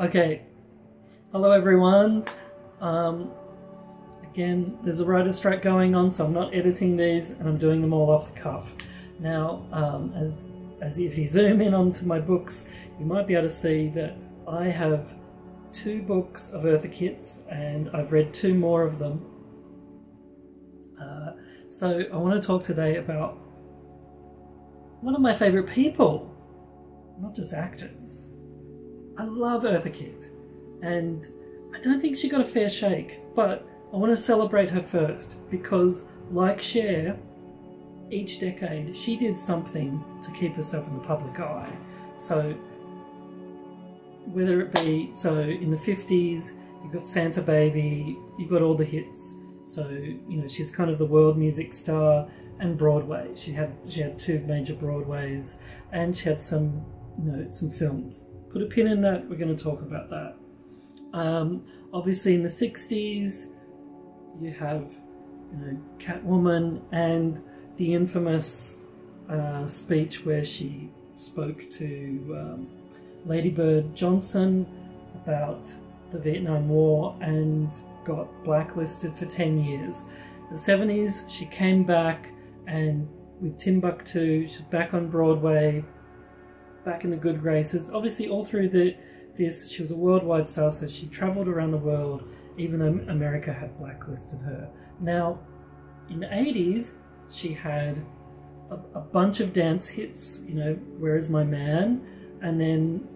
Okay, hello everyone. Um, again, there's a writer strike going on, so I'm not editing these, and I'm doing them all off the cuff. Now, um, as as if you zoom in onto my books, you might be able to see that I have two books of Eartha Kitt's, and I've read two more of them. Uh, so I want to talk today about one of my favourite people, not just actors. I love Eartha Kitt, and I don't think she got a fair shake, but I want to celebrate her first because, like Cher, each decade she did something to keep herself in the public eye. So, whether it be so in the 50s, you've got Santa Baby, you've got all the hits. So, you know, she's kind of the world music star and Broadway. She had she had two major Broadways and she had some you know some films put a pin in that. We're going to talk about that. Um, obviously, in the 60s, you have you know, Catwoman and the infamous uh, speech where she spoke to um, Lady Bird Johnson about the Vietnam War and got blacklisted for 10 years. The 70s, she came back and with Timbuktu, she's back on Broadway, back in the good graces. Obviously, all through the this, she was a worldwide star, so she travelled around the world, even though America had blacklisted her. Now, in the 80s, she had a, a bunch of dance hits, you know, Where Is My Man? And then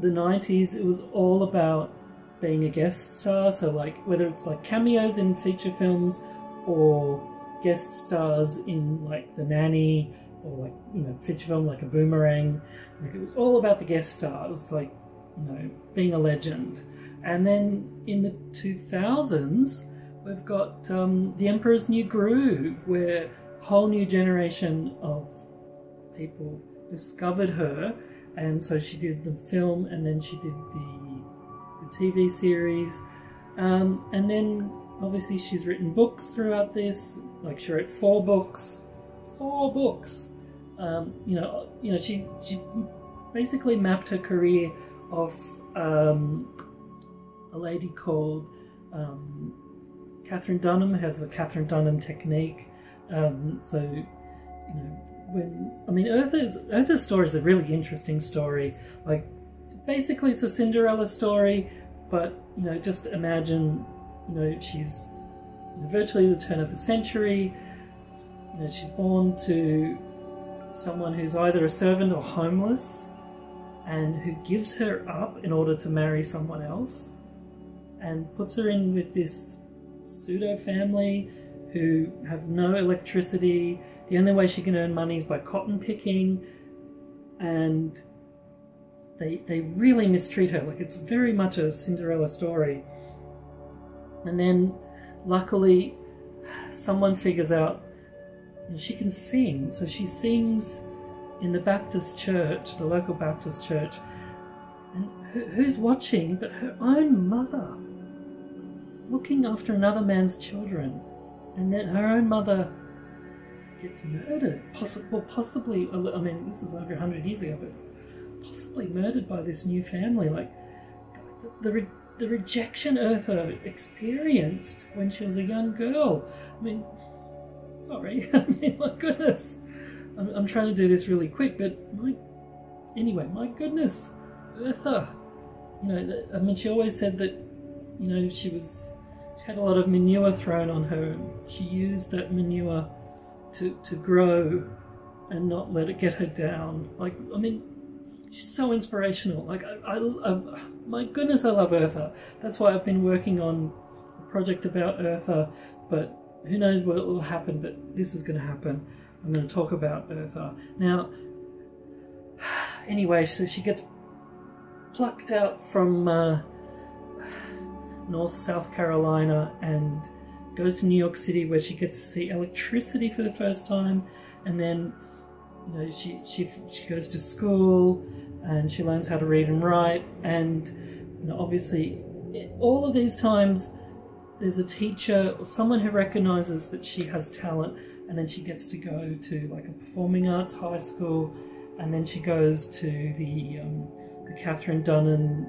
the 90s, it was all about being a guest star, so like whether it's like cameos in feature films or guest stars in like The Nanny or like you know film like a boomerang. Like it was all about the guest stars like you know being a legend. And then in the 2000s we've got um, the emperor's new groove where a whole new generation of people discovered her. And so she did the film and then she did the, the tv series. Um, and then obviously she's written books throughout this. Like she wrote four books. Four books um, you know, you know, she she basically mapped her career off um, a lady called um, Katherine Dunham has the Katherine Dunham technique. Um, so, you know, when I mean, Eartha's Eartha's story is a really interesting story. Like, basically, it's a Cinderella story, but you know, just imagine, you know, she's virtually the turn of the century. You know, she's born to someone who's either a servant or homeless and who gives her up in order to marry someone else and puts her in with this pseudo family who have no electricity. The only way she can earn money is by cotton picking and they, they really mistreat her. Like it's very much a Cinderella story. And then luckily someone figures out and she can sing. So she sings in the Baptist church, the local Baptist church. And who's watching but her own mother, looking after another man's children. And then her own mother gets murdered. Possibly, possibly, I mean, this is over 100 years ago, but possibly murdered by this new family. Like, the, the, the rejection Eartha experienced when she was a young girl. I mean, Sorry, I mean, my goodness. I'm, I'm trying to do this really quick, but my, anyway, my goodness, Eartha. You know, I mean, she always said that, you know, she was, she had a lot of manure thrown on her. And she used that manure to, to grow and not let it get her down. Like, I mean, she's so inspirational. Like, I, I, I, my goodness, I love Eartha. That's why I've been working on a project about Eartha, but who knows what will happen, but this is going to happen. I'm going to talk about Eartha. Now, anyway, so she gets plucked out from uh, North South Carolina and goes to New York City where she gets to see electricity for the first time and then you know she she she goes to school and she learns how to read and write and you know obviously all of these times there's a teacher or someone who recognizes that she has talent and then she gets to go to like a performing arts high school and then she goes to the, um, the Katherine Dunham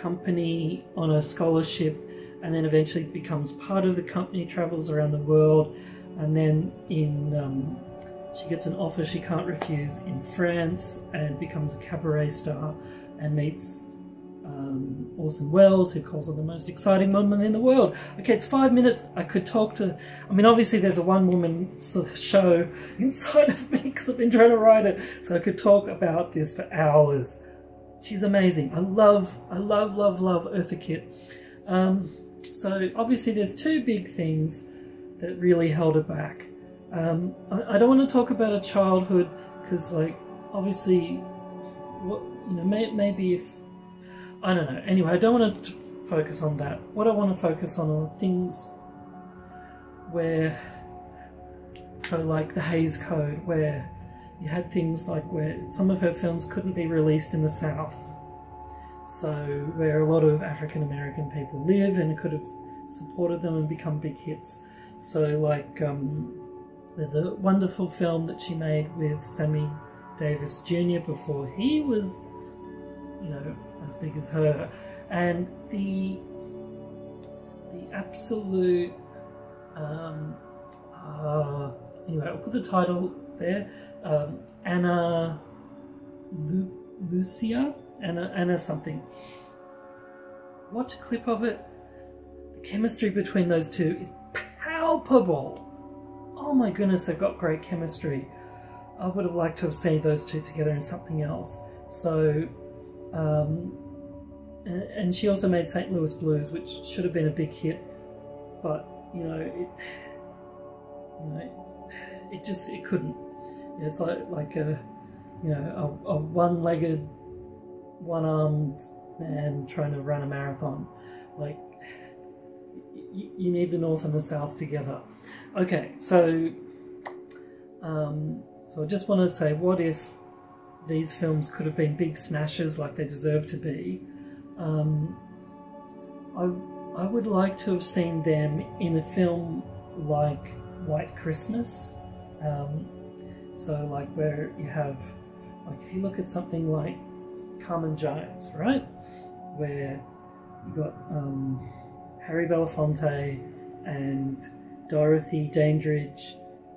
company on a scholarship and then eventually becomes part of the company, travels around the world, and then in um, she gets an offer she can't refuse in France and becomes a cabaret star and meets um, Orson Welles, who calls her the most exciting woman in the world. Okay, it's five minutes. I could talk to. I mean, obviously, there's a one-woman show inside of me because I've been trying to write it, so I could talk about this for hours. She's amazing. I love, I love, love, love Eartha Kitt. Um, so obviously, there's two big things that really held her back. Um, I, I, don't want to talk about her childhood because, like, obviously, what you know, may, maybe if I don't know. Anyway, I don't want to focus on that. What I want to focus on are things where, so like the Hays Code, where you had things like where some of her films couldn't be released in the South. So where a lot of African American people live and could have supported them and become big hits. So like um, there's a wonderful film that she made with Sammy Davis Jr. before he was, you know, as big as her, and the the absolute. Um, uh, anyway, I'll put the title there. Um, Anna Lu Lucia, Anna Anna something. Watch a clip of it. The chemistry between those two is palpable. Oh my goodness, they've got great chemistry. I would have liked to have seen those two together in something else. So um, and she also made St. Louis Blues, which should have been a big hit, but you know, it, you know, it just it couldn't. It's like like a you know a, a one-legged, one-armed man trying to run a marathon. Like you need the North and the South together. Okay, so um, so I just want to say, what if these films could have been big smashes like they deserve to be. Um, I, I would like to have seen them in a film like White Christmas. Um, so like where you have, like if you look at something like Carmen Jones, right? Where you got um, Harry Belafonte and Dorothy Dandridge,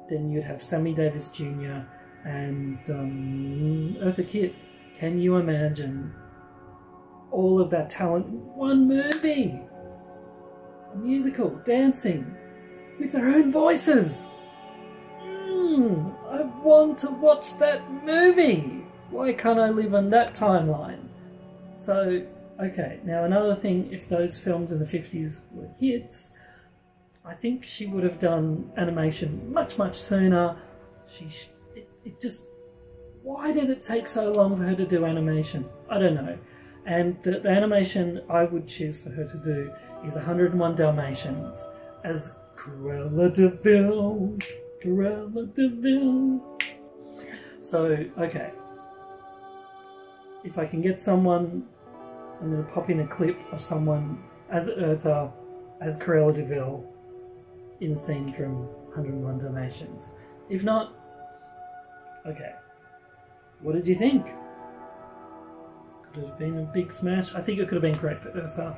then you'd have Sammy Davis Jr., and um, Eartha Kitt. Can you imagine all of that talent in one movie? A musical, dancing, with their own voices. Mm, I want to watch that movie. Why can't I live on that timeline? So, okay, now another thing, if those films in the 50s were hits, I think she would have done animation much, much sooner. She it just why did it take so long for her to do animation? I don't know. And the, the animation I would choose for her to do is 101 Dalmatians as Cruella de Vil. Cruella de Vil. So, okay. If I can get someone, I'm going to pop in a clip of someone as Eartha, as Cruella de Vil, in a scene from 101 Dalmatians. If not, Okay. What did you think? Could have been a big smash. I think it could have been great for Eartha.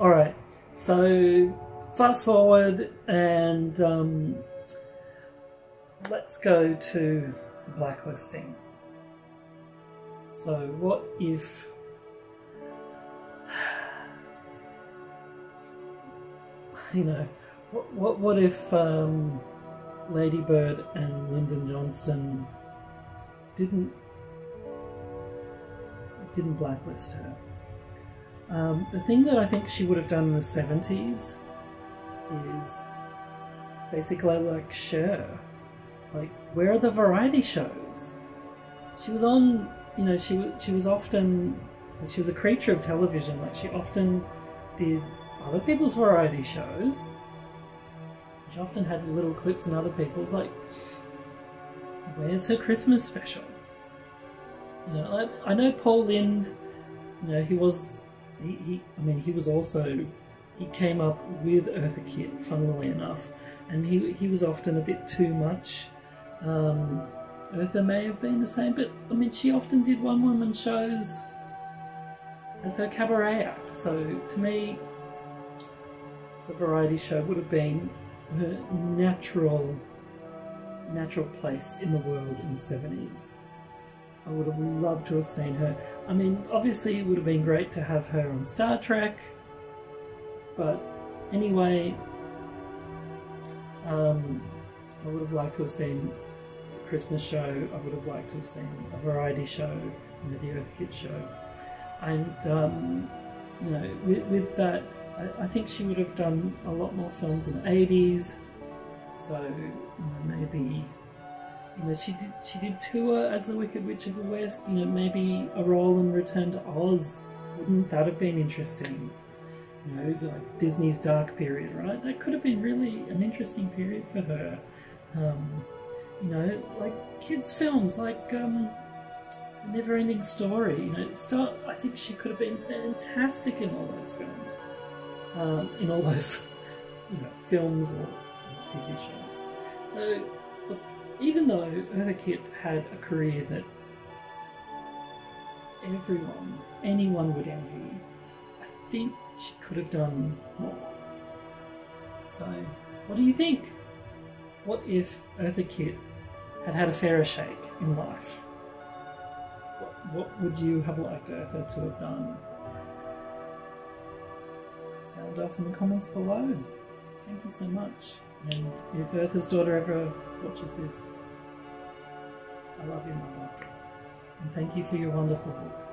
Alright, so fast forward and um, let's go to the blacklisting. So what if you know what what what if um, Lady Bird and Lyndon Johnson didn't didn't blacklist her. Um, the thing that I think she would have done in the 70s is basically like Cher Like, where are the variety shows? She was on, you know, she, she was often, like, she was a creature of television. Like, she often did other people's variety shows. She often had little clips in other people's. Like, where's her Christmas special? You know, I, I know Paul Lynde, you know, he was, he, he, I mean, he was also, he came up with Eartha Kitt, funnily enough, and he, he was often a bit too much. Um, Eartha may have been the same, but I mean, she often did one woman shows. as her cabaret act. So to me, the variety show would have been her natural natural place in the world in the 70s. I would have loved to have seen her. I mean, obviously it would have been great to have her on Star Trek, but anyway, um, I would have liked to have seen a Christmas show. I would have liked to have seen a variety show, you know, the Eartha Kitt show. And, um, you know, with, with that, I, I, think she would have done a lot more films in the 80s. So, you know, maybe, you know, she did, she did tour as the Wicked Witch of the West, you know, maybe a role in Return to Oz. Wouldn't that have been interesting? You know, like Disney's dark period, right? That could have been really an interesting period for her. Um, you know, like kids' films, like um, Never Ending Story. You know, start, I think she could have been fantastic in all those films, um, in all those, you know, films or TV shows. So, look, even though Eartha Kitt had a career that everyone, anyone would envy, I think she could have done more. So, what do you think? What if Eartha Kitt had had a fairer shake in life? What, what would you have liked Eartha to have done? Sound off in the comments below. Thank you so much. And if Eartha's daughter ever watches this, I love you, Mother. And thank you for your wonderful book.